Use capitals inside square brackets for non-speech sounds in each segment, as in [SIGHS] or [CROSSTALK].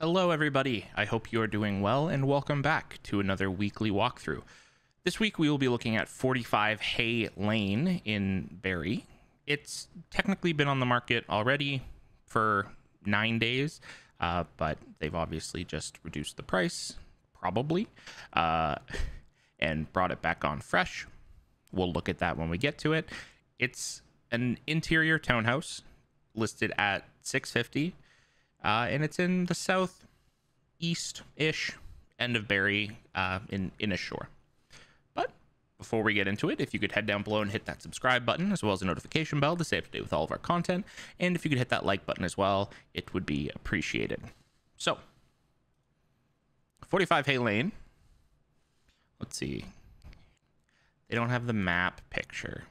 Hello, everybody. I hope you are doing well, and welcome back to another weekly walkthrough. This week, we will be looking at 45 Hay Lane in Barrie. It's technically been on the market already for nine days, uh, but they've obviously just reduced the price, probably, uh, [LAUGHS] and brought it back on fresh. We'll look at that when we get to it. It's an interior townhouse listed at 650 uh, and it's in the southeast ish end of Barrie uh, in Innishore. But before we get into it, if you could head down below and hit that subscribe button as well as the notification bell to stay up to date with all of our content, and if you could hit that like button as well, it would be appreciated. So, 45 Hay Lane. Let's see. They don't have the map picture.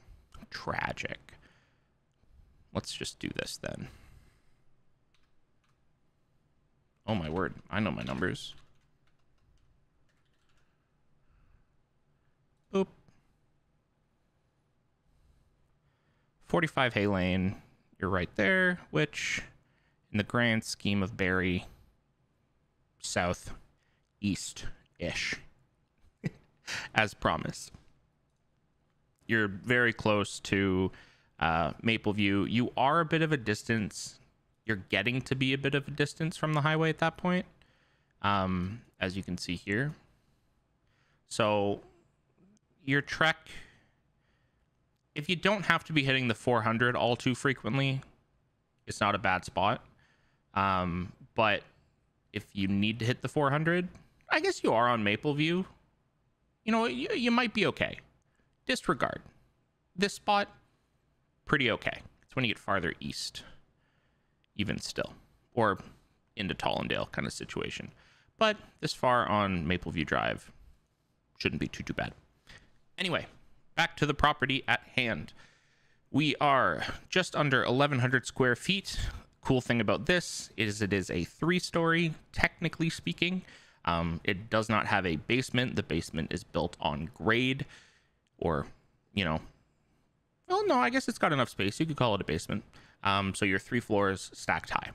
Tragic. Let's just do this then. Oh my word, I know my numbers. Boop. 45 Hay Lane, you're right there, which in the grand scheme of Barrie, south east ish, [LAUGHS] as promised. You're very close to uh, Mapleview. You are a bit of a distance you're getting to be a bit of a distance from the highway at that point, um, as you can see here. So your trek, if you don't have to be hitting the 400 all too frequently, it's not a bad spot. Um, but if you need to hit the 400, I guess you are on Mapleview. You know, you, you might be okay. Disregard. This spot, pretty okay. It's when you get farther east even still, or into Tollendale kind of situation. But this far on Mapleview Drive shouldn't be too too bad. Anyway, back to the property at hand. We are just under 1,100 square feet. Cool thing about this is it is a three-story, technically speaking. Um, it does not have a basement. The basement is built on grade, or you know, well, no, I guess it's got enough space. You could call it a basement. Um, so you're three floors stacked high.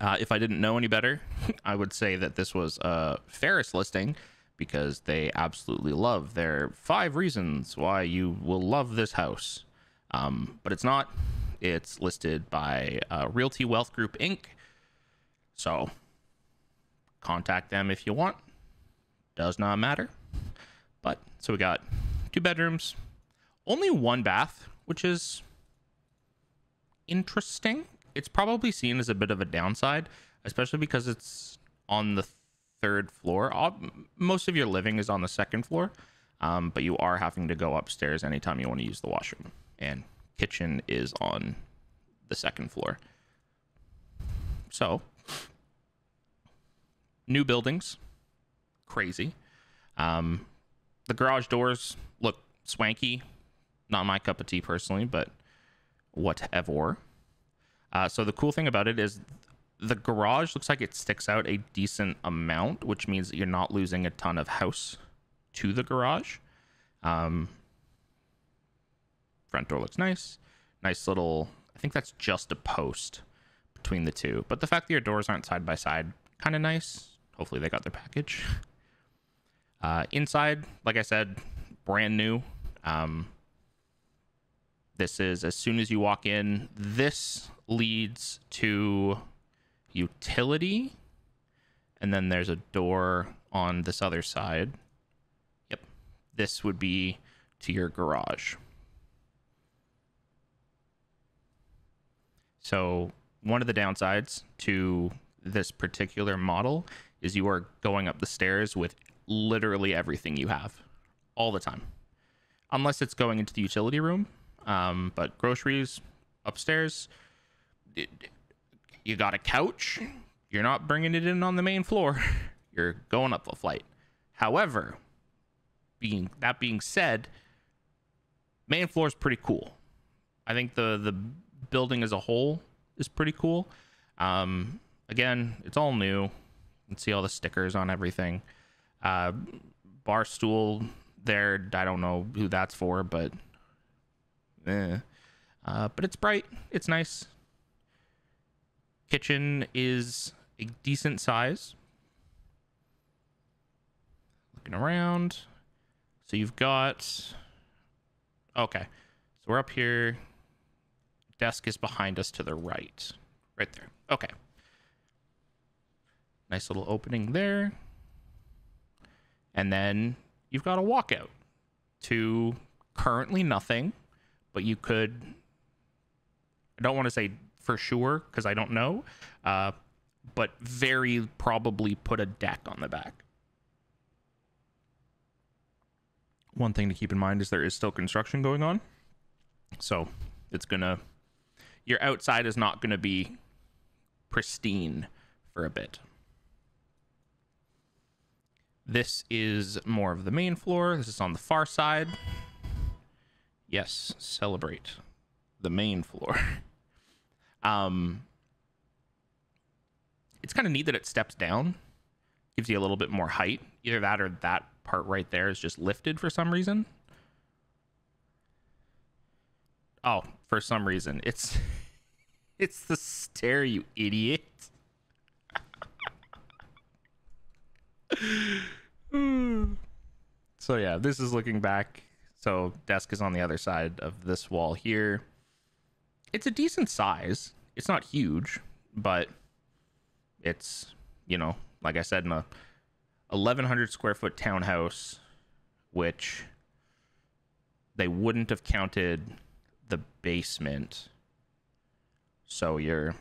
Uh, if I didn't know any better, [LAUGHS] I would say that this was a Faris listing because they absolutely love their five reasons why you will love this house. Um, but it's not. It's listed by uh, Realty Wealth Group Inc. So contact them if you want. Does not matter. But so we got two bedrooms, only one bath, which is interesting. It's probably seen as a bit of a downside, especially because it's on the third floor. Most of your living is on the second floor, um, but you are having to go upstairs anytime you want to use the washroom. And kitchen is on the second floor. So, new buildings, crazy. Um, the garage doors look swanky. Not my cup of tea personally, but whatever. Uh, so the cool thing about it is the garage looks like it sticks out a decent amount, which means you're not losing a ton of house to the garage. Um, front door looks nice. Nice little, I think that's just a post between the two. But the fact that your doors aren't side by side, kind of nice. Hopefully they got their package. [LAUGHS] Uh, inside, like I said, brand new. Um, this is as soon as you walk in, this leads to utility. And then there's a door on this other side. Yep. This would be to your garage. So, one of the downsides to this particular model is you are going up the stairs with literally everything you have all the time. Unless it's going into the utility room, um, but groceries upstairs, you got a couch. You're not bringing it in on the main floor. [LAUGHS] You're going up the flight. However, being that being said, main floor is pretty cool. I think the the building as a whole is pretty cool. Um, again, it's all new. You can see all the stickers on everything. Uh, bar stool there. I don't know who that's for, but eh. Uh, but it's bright. It's nice. Kitchen is a decent size. Looking around. So you've got. Okay. So we're up here. Desk is behind us to the right. Right there. Okay. Nice little opening there. And then you've got a walkout to currently nothing, but you could. I don't want to say for sure because I don't know, uh, but very probably put a deck on the back. One thing to keep in mind is there is still construction going on. So it's to. Your outside is not to be pristine for a bit. This is more of the main floor. This is on the far side. Yes, celebrate the main floor. [LAUGHS] um, it's kind of neat that it steps down, gives you a little bit more height. Either that or that part right there is just lifted for some reason. Oh, for some reason. It's [LAUGHS] it's the stair, you idiot. [LAUGHS] so yeah, this is looking back. So desk is on the other side of this wall here. It's a decent size. It's not huge, but it's you know, like I said, in a 1100 square foot townhouse, which they wouldn't have counted the basement. So you're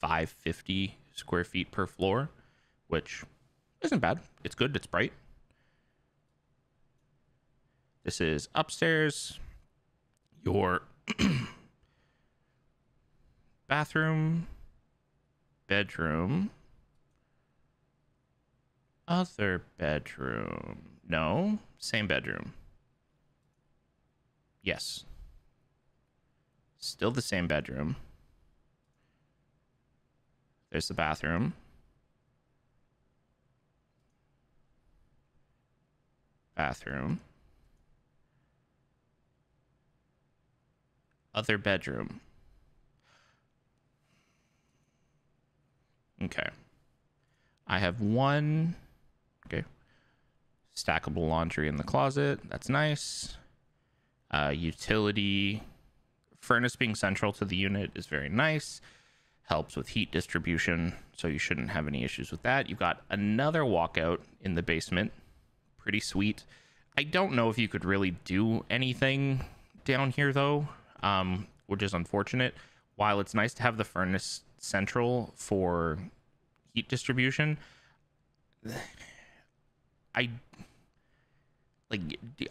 550 square feet per floor, which isn't bad. It's good. It's bright. This is upstairs. Your [CLEARS THROAT] bathroom, bedroom, other bedroom. No, same bedroom. Yes. Still the same bedroom. There's the bathroom. Bathroom. Other bedroom. Okay. I have one. Okay. Stackable laundry in the closet. That's nice. Uh, utility. Furnace being central to the unit is very nice. Helps with heat distribution, so you shouldn't have any issues with that. You've got another walkout in the basement pretty sweet. I don't know if you could really do anything down here though, um, which is unfortunate. While it's nice to have the furnace central for heat distribution, I like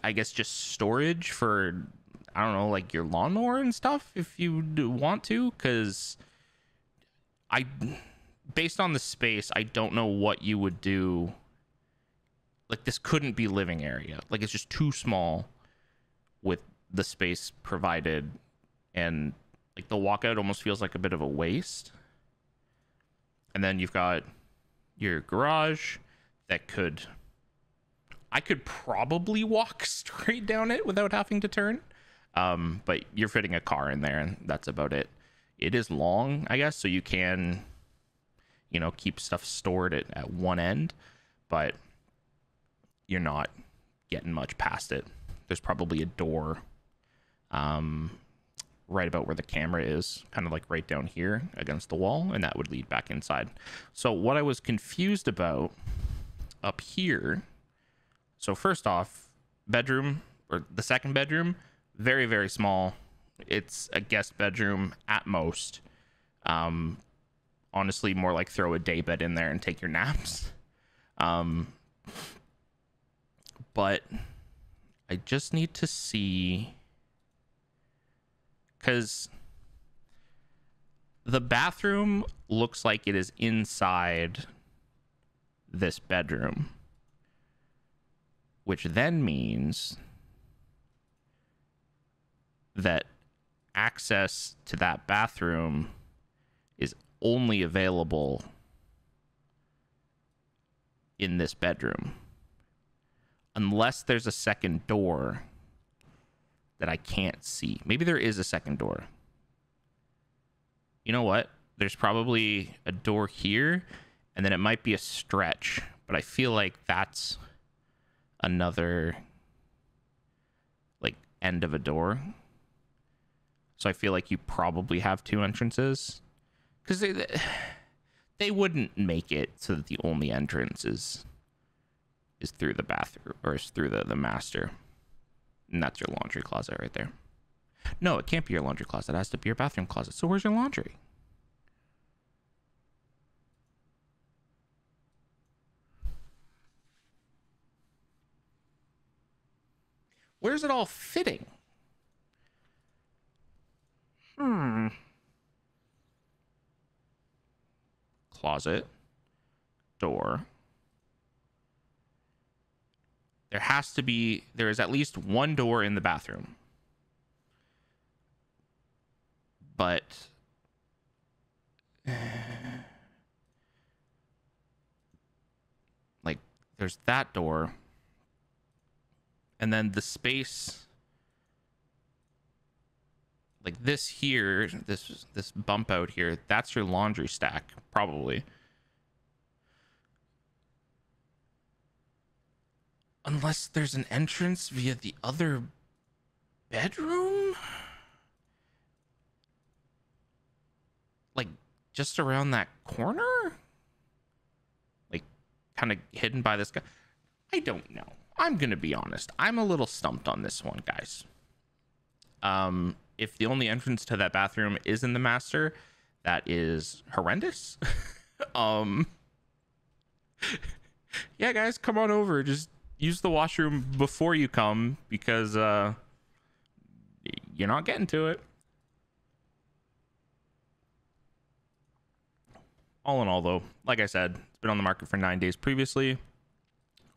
I guess just storage for I don't know like your lawnmower and stuff if you want to cuz I based on the space I don't know what you would do like this couldn't be living area. Like it's just too small with the space provided and like the walkout almost feels like a bit of a waste. And then you've got your garage that could I could probably walk [LAUGHS] straight down it without having to turn. Um, but you're fitting a car in there and that's about it. It is long, I guess, so you can you know, keep stuff stored at, at one end, but you're not getting much past it. There's probably a door um, right about where the camera is, kind of like right down here against the wall, and that would lead back inside. So, what I was confused about up here so, first off, bedroom or the second bedroom, very, very small. It's a guest bedroom at most. Um, honestly, more like throw a day bed in there and take your naps. Um, but I just need to see because the bathroom looks like it is inside this bedroom, which then means that access to that bathroom is only available in this bedroom unless there's a second door that I can't see. Maybe there is a second door. You know what? there's probably a door here, and then it might be a stretch, but I feel like that's another like end of a door. So I feel like you probably have two entrances because they [SIGHS] they wouldn't make it so that the only entrance is is through the bathroom or is through the the master, and that's your laundry closet right there. No, it can't be your laundry closet. It has to be your bathroom closet. So where's your laundry? Where's it all fitting? Hmm. Closet. Door. There has to be, there is at least one door in the bathroom. But. [SIGHS] Like, there's that door and then the space like this here this this bump out here that's your laundry stack probably unless there's an entrance via the other bedroom like just around that corner like kind of hidden by this guy i don't know I'm going to be honest. I'm a little stumped on this one, guys. Um, if the only entrance to that bathroom is in the master, that is horrendous. [LAUGHS] um, [LAUGHS] yeah, guys, come on over. Just use the washroom before you come because uh, you're not getting to it. All in all, though, like I said, it's been on the market for nine days previously.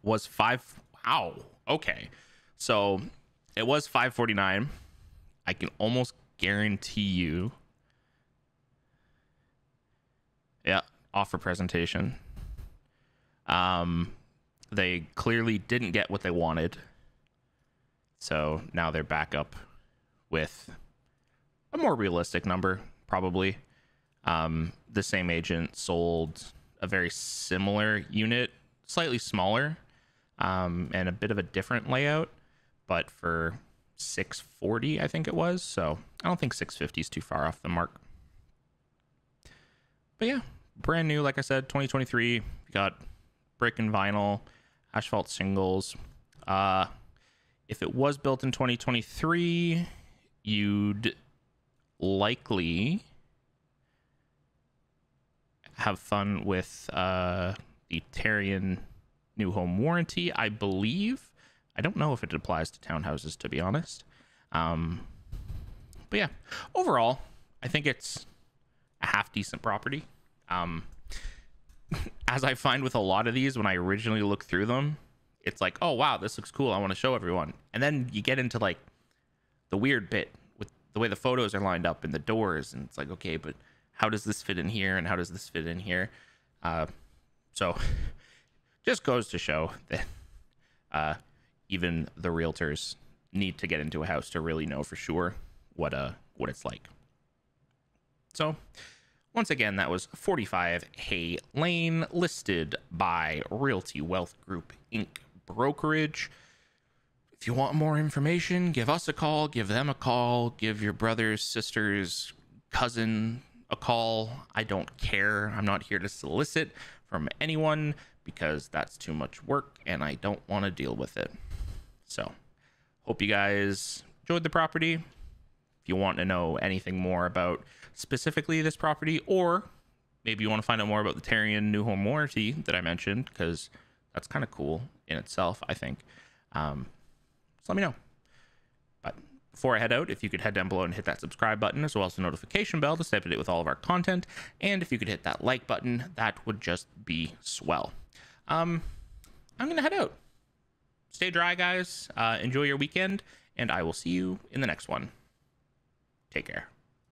Was five Wow. Okay. So it was 549. I can almost guarantee you. Yeah, offer presentation. Um they clearly didn't get what they wanted. So now they're back up with a more realistic number, probably. Um, the same agent sold a very similar unit, slightly smaller, um, and a bit of a different layout, but for 640, I think it was. So I don't think 650 is too far off the mark. But yeah, brand new, like I said, 2023. We got brick and vinyl, asphalt shingles. Uh, if it was built in 2023, you'd likely have fun with uh, the Tarion new home warranty, I believe. I don't know if it applies to townhouses, to be honest. Um, but yeah, overall, I think it's a half decent property. Um, [LAUGHS] as I find with a lot of these, when I originally look through them, it's like, oh wow, this looks cool. I want to show everyone. And then you get into like the weird bit with the way the photos are lined up and the doors, and it's like, okay, but how does this fit in here, and how does this fit in here? Uh, so [LAUGHS] just goes to show that uh, even the realtors need to get into a house to really know for sure what uh what it's like. So, once again, that was 45 Hay Lane, listed by Realty Wealth Group Inc. brokerage. If you want more information, give us a call, give them a call, give your brothers, sisters, cousin a call. I don't care. I'm not here to solicit from anyone because that's too much work and I don't want to deal with it. So, hope you guys enjoyed the property. If you want to know anything more about specifically this property, or maybe you want to find out more about the Tarion new home warranty that I mentioned, because that's kind of cool in itself, I think. Um, just let me know. But before I head out, if you could head down below and hit that subscribe button, as well as the notification bell to stay up to date with all of our content, and if you could hit that like button, that would just be swell. Um, I'm gonna head out. Stay dry, guys. Uh, enjoy your weekend, and I will see you in the next one. Take care.